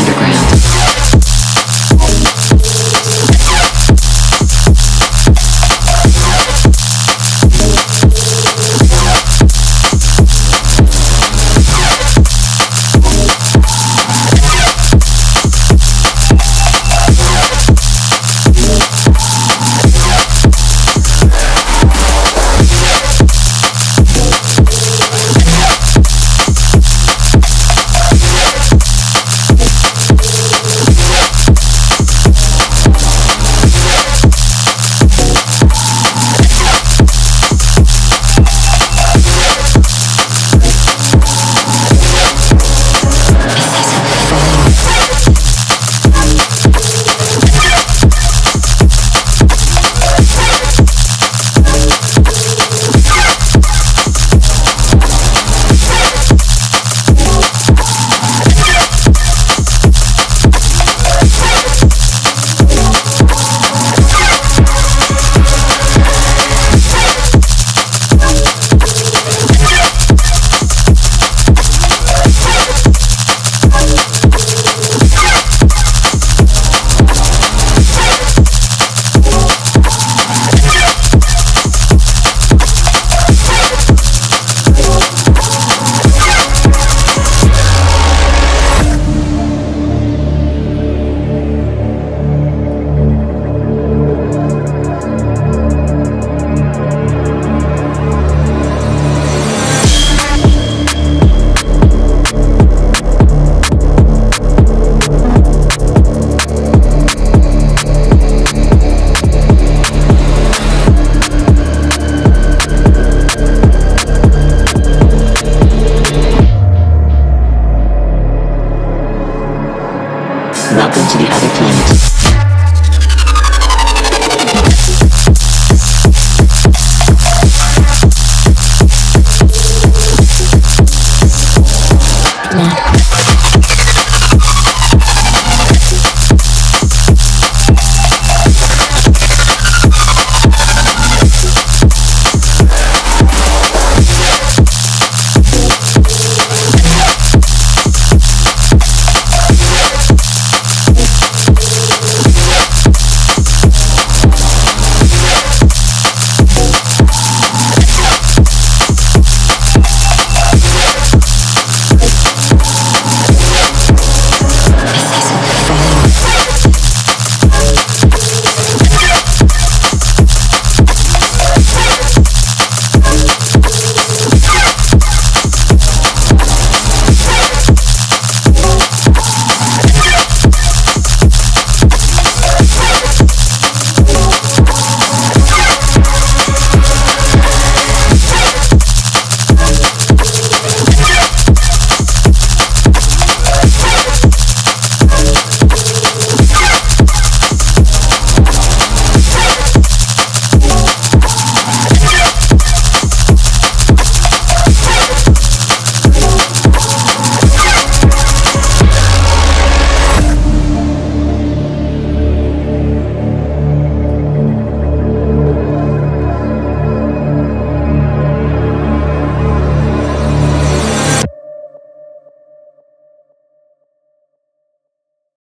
underground. the other planet.